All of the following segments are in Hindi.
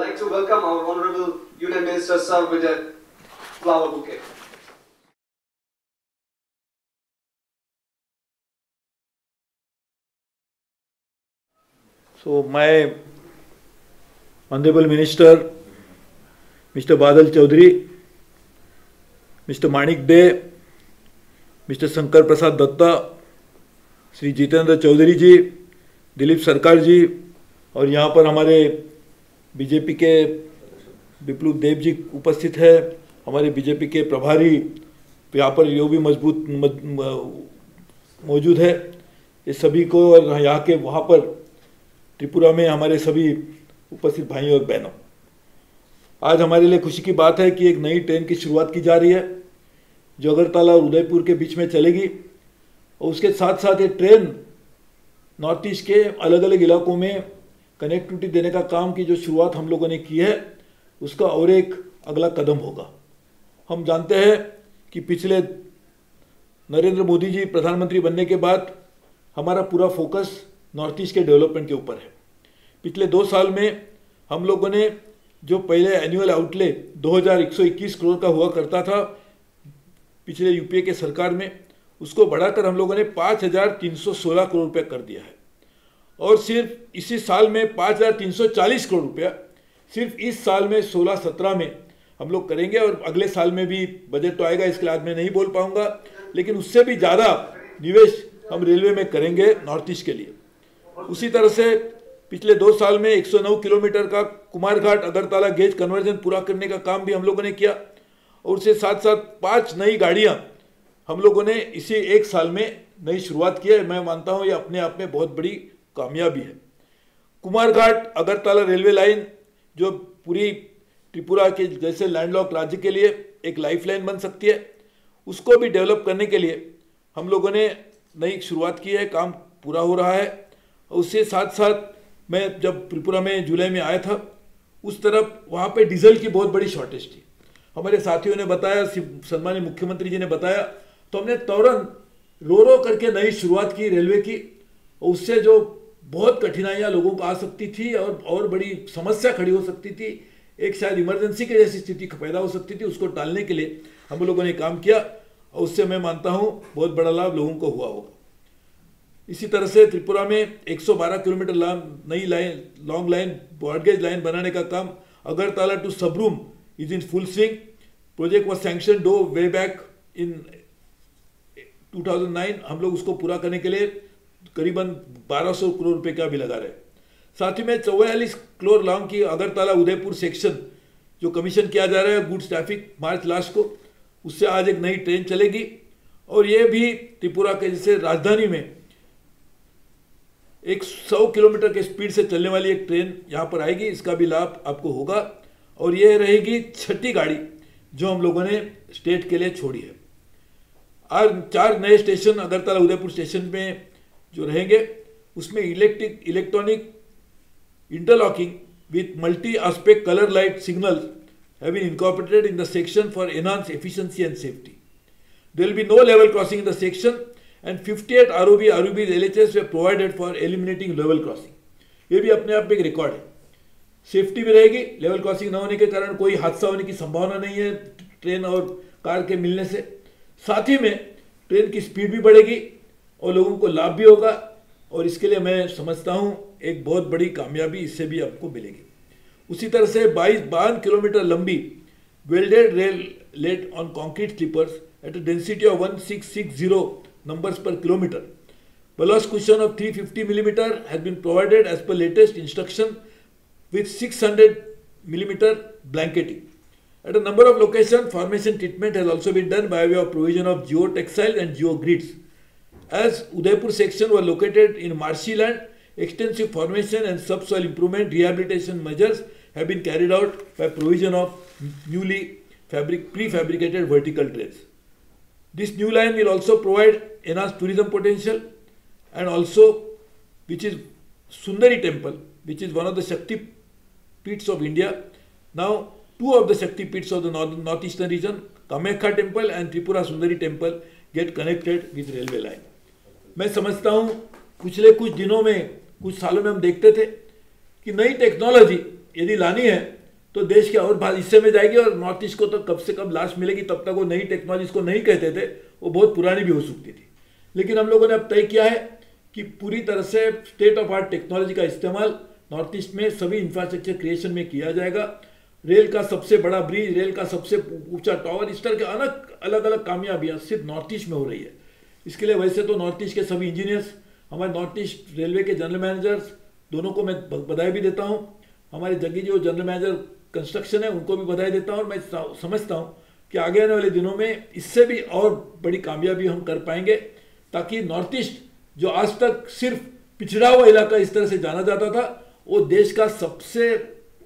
like to welcome our Honorable Union Minister sir with a flower bouquet. So my Honorable Minister, Mr. Badal Chaudhary, Mr. Manik De, Mr. Shankar Prasad Datta, Shri Jitendra Chaudhary जी दिलीप सरकार जी और यहाँ पर हमारे बीजेपी के विप्लव देव जी उपस्थित है, हमारे बीजेपी के प्रभारी, यहाँ पर यो भी मज़बूत मौजूद है। ये सभी को और यहाँ के, वहाँ पर त्रिपुरा में हमारे सभी उपस्थित भाइयों और बहनों। आज हमारे लिए खुशी की बात है कि एक नई ट्रेन की शुरुआत की जा रही है, जो अगरतला और उदयपुर के बीच में चलेगी। और उसके साथ साथ ये ट्रेन नॉर्थ ईस्ट के अलग अलग इलाकों में कनेक्टिविटी देने का काम की जो शुरुआत हम लोगों ने की है, उसका और एक अगला कदम होगा। हम जानते हैं कि पिछले नरेंद्र मोदी जी प्रधानमंत्री बनने के बाद हमारा पूरा फोकस नॉर्थ ईस्ट के डेवलपमेंट के ऊपर है। पिछले दो साल में हम लोगों ने जो पहले एनुअल आउटले 2121 करोड़ का हुआ करता था, पिछले यूपीए के सरकार में, उसको बढ़ाकर हम लोगों ने पाँच हज़ार तीन सौ सोलह करोड़ रुपये कर दिया है। और सिर्फ़ इसी साल में पाँच हज़ार तीन सौ चालीस करोड़ रुपया सिर्फ़ इस साल में सोलह सत्रह में हम लोग करेंगे और अगले साल में भी बजट तो आएगा, इसके बाद मैं नहीं बोल पाऊँगा, लेकिन उससे भी ज़्यादा निवेश हम रेलवे में करेंगे नॉर्थ ईस्ट के लिए। उसी तरह से पिछले दो साल में 109 किलोमीटर का कुमारघाट अगरतला गेज कन्वर्जन पूरा करने का काम भी हम लोगों ने किया और उसके साथ साथ पाँच नई गाड़ियाँ हम लोगों ने इसी एक साल में नई शुरुआत की है। मैं मानता हूँ ये अपने आप में बहुत बड़ी कामयाबी है। कुमारघाट, अगरतला रेलवे लाइन, जो पूरी त्रिपुरा के जैसे लैंडलॉक राज्य के लिए एक लाइफ लाइन बन सकती है, उसको भी डेवलप करने के लिए हम लोगों ने नई शुरुआत की है, काम पूरा हो रहा है। उसके साथ साथ मैं जब त्रिपुरा में जुलाई में आया था, उस तरफ़ वहाँ पे डीजल की बहुत बड़ी शॉर्टेज थी। हमारे साथियों ने बताया सम्मानित मुख्यमंत्री जी ने बताया तो हमने तुरंत रो रो करके नई शुरुआत की रेलवे की उससे जो बहुत कठिनाइयाँ लोगों को आ सकती थी और और बड़ी समस्या खड़ी हो सकती थी। एक शायद इमरजेंसी की जैसी स्थिति पैदा हो सकती थी उसको टालने के लिए हम लोगों ने काम किया और उससे मैं मानता हूँ बहुत बड़ा लाभ लोगों को हुआ होगा। इसी तरह से त्रिपुरा में 112 किलोमीटर नई line long line broad gauge line बनाने का काम Agartala to Sabroom is in full swing project was sanctioned way back in 2009 हम लोग उसको पूरा करने के लिए करीबन 1200 करोड़ रुपए का भी लगा रहे साथ ही में चौवालीस करोड़ लॉन्ग की अगरतला उदयपुर सेक्शन जो कमीशन किया जा रहा है गुड्स ट्रैफ़िक मार्च लास्ट को, उससे आज एक नई ट्रेन चलेगी। और ये भी त्रिपुरा के जैसे राजधानी में एक सौ किलोमीटर के स्पीड से चलने वाली एक ट्रेन यहाँ पर आएगी, इसका भी लाभ आपको होगा। और ये रहेगी छठी गाड़ी जो हम लोगों ने स्टेट के लिए छोड़ी है। आज चार नए स्टेशन अगरतला उदयपुर स्टेशन में जो रहेंगे, उसमें electric electronic interlocking with multi aspect colour light signal have been incorporated in the section for enhance efficiency and safety there be no level crossing in the section and fifty eight R O B R O B L H S were provided for eliminating level crossing ये भी अपने आप में एक रिकॉर्ड है। सेफ्टी भी रहेगी लेवल क्रॉसिंग न होने के कारण कोई हादसा होने की संभावना नहीं है ट्रेन और कार के मिलने से। साथ ही में ट्रेन की स्पीड भी बढ़ेगी और लोगों को लाभ भी होगा। और इसके लिए मैं समझता हूँ एक बहुत बड़ी कामयाबी इससे भी आपको मिलेगी। उसी तरह से बाईस बावन किलोमीटर लंबी welded rail laid on concrete sleepers at a density of one six six zero numbers per kilometre plus cushion of three fifty millimetre has been provided as per latest instruction with six hundred millimetre blanketing at a number of location formation treatment has also been done by way of provision of geotextile and geogrids As Udaipur section were located in marshy land, extensive formation and subsoil improvement rehabilitation measures have been carried out by provision of newly fabric, prefabricated vertical trails. This new line will also provide enhanced tourism potential and also which is Sundari temple, which is one of the Shakti pits of India. Now, two of the Shakti pits of the north, northeastern region, Kamakya temple and Tripura Sundari temple get connected with railway line. मैं समझता हूँ, पिछले कुछ दिनों में, कुछ सालों में हम देखते थे कि नई टेक्नोलॉजी यदि लानी है तो देश के और हिस्से में जाएगी और नॉर्थ ईस्ट को तो कब से कब लाश मिलेगी, तब तक वो नई टेक्नोलॉजी को नहीं कहते थे, वो बहुत पुरानी भी हो सकती थी। लेकिन हम लोगों ने अब तय किया है कि पूरी तरह से स्टेट ऑफ़ आर्ट टेक्नोलॉजी का इस्तेमाल नॉर्थ ईस्ट में सभी इंफ्रास्ट्रक्चर क्रिएशन में किया जाएगा। रेल का सबसे बड़ा ब्रिज रेल का सबसे ऊँचा टावर इस तरह के अलग अलग अलग कामयाबियाँ सिर्फ़ नॉर्थ ईस्ट में हो रही है। इसके लिए वैसे तो नॉर्थ ईस्ट के सभी इंजीनियर्स हमारे नॉर्थ ईस्ट रेलवे के जनरल मैनेजर्स दोनों को मैं बधाई भी देता हूँ। हमारे जग्गी जो जनरल मैनेजर कंस्ट्रक्शन है, उनको भी बधाई देता हूँ और मैं समझता हूँ कि आगे आने वाले दिनों में इससे भी और बड़ी कामयाबी हम कर पाएँगे, ताकि नॉर्थ ईस्ट जो आज तक सिर्फ़ पिछड़ा हुआ इलाका इस तरह से जाना जाता था, वो देश का सबसे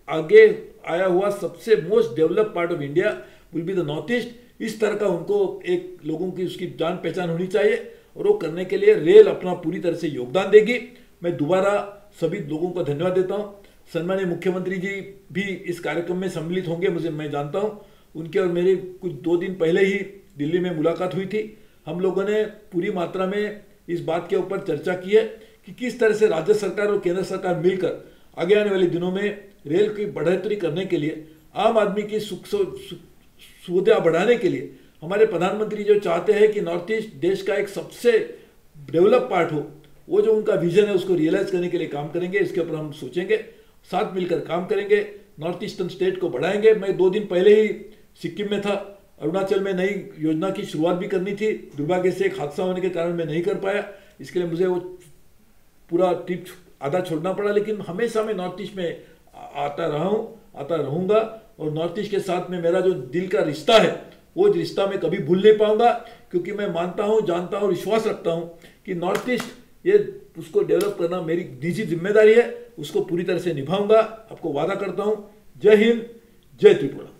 आगे आया हुआ सबसे most develop part of India will be the north east इस तरह का उनको एक लोगों की उसकी जान पहचान होनी चाहिए और वो करने के लिए रेल अपना पूरी तरह से योगदान देगी। मैं दोबारा सभी लोगों का धन्यवाद देता हूँ। सन्मान्य मुख्यमंत्री जी भी इस कार्यक्रम में सम्मिलित होंगे, मुझे, मैं जानता हूँ। उनके और मेरे कुछ दो दिन पहले ही दिल्ली में मुलाकात हुई थी। हम लोगों ने पूरी मात्रा में इस बात के ऊपर चर्चा की है कि किस तरह से राज्य सरकार और केंद्र सरकार मिलकर आगे आने वाले दिनों में रेल की बढ़ोतरी करने के लिए आम आदमी की सुख सुविधा बढ़ाने के लिए हमारे प्रधानमंत्री जो चाहते हैं कि नॉर्थ ईस्ट देश का एक सबसे डेवलप पार्ट हो, वो जो उनका विजन है उसको रियलाइज़ करने के लिए काम करेंगे, इसके ऊपर हम सोचेंगे, साथ मिलकर काम करेंगे, नॉर्थ ईस्टर्न स्टेट को बढ़ाएँगे। मैं दो दिन पहले ही सिक्किम में था, अरुणाचल में नई योजना की शुरुआत भी करनी थी, दुर्भाग्य से एक हादसा होने के कारण मैं नहीं कर पाया। इसके लिए मुझे वो पूरा ट्रिप आधा छोड़ना पड़ा, लेकिन हमेशा मैं नॉर्थ ईस्ट में आता रहा हूँ, आता रहूँगा। और नॉर्थ ईस्ट के साथ में मेरा जो दिल का रिश्ता है, वो रिश्ता मैं कभी भूल नहीं पाऊँगा, क्योंकि मैं मानता हूँ, जानता हूँ विश्वास रखता हूँ कि नॉर्थ ईस्ट ये उसको डेवलप करना मेरी निजी ज़िम्मेदारी है, उसको पूरी तरह से निभाऊँगा। आपको वादा करता हूँ। जय हिंद, जय त्रिपुरा।